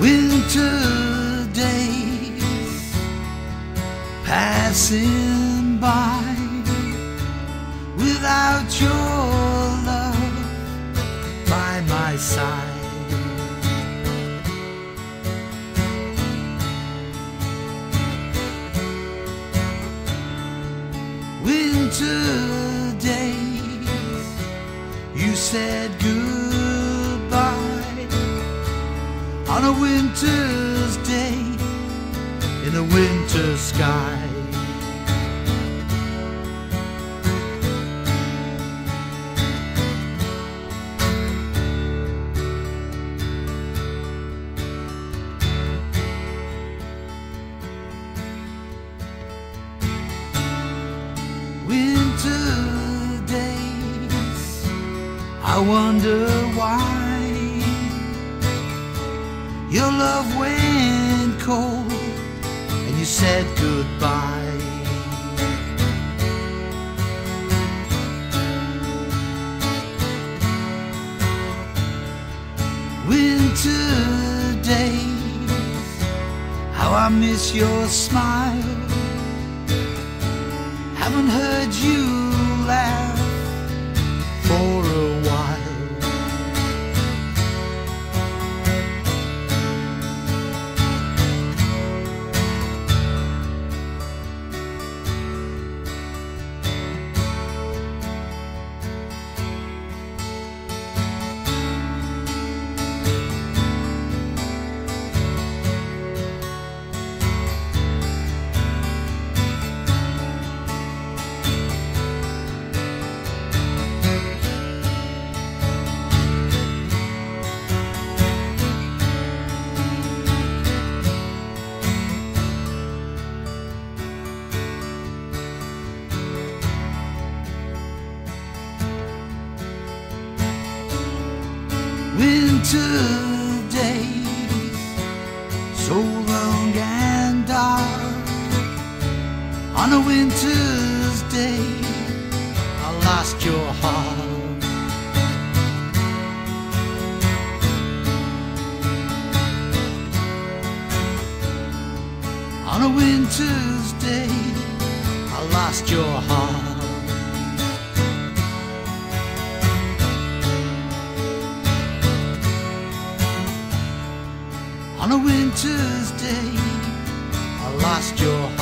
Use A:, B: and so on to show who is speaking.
A: winter days passing by without your love by my side. Winter days, you said goodbye on a winter's day in a winter sky. Winter days, I wonder why your love went cold and you said goodbye. Winter days, how I miss your smile. Haven't heard you winter days, so long and dark. On a winter's day, I lost your heart. On a winter's day, I lost your heart. Winter's day, I lost your heart.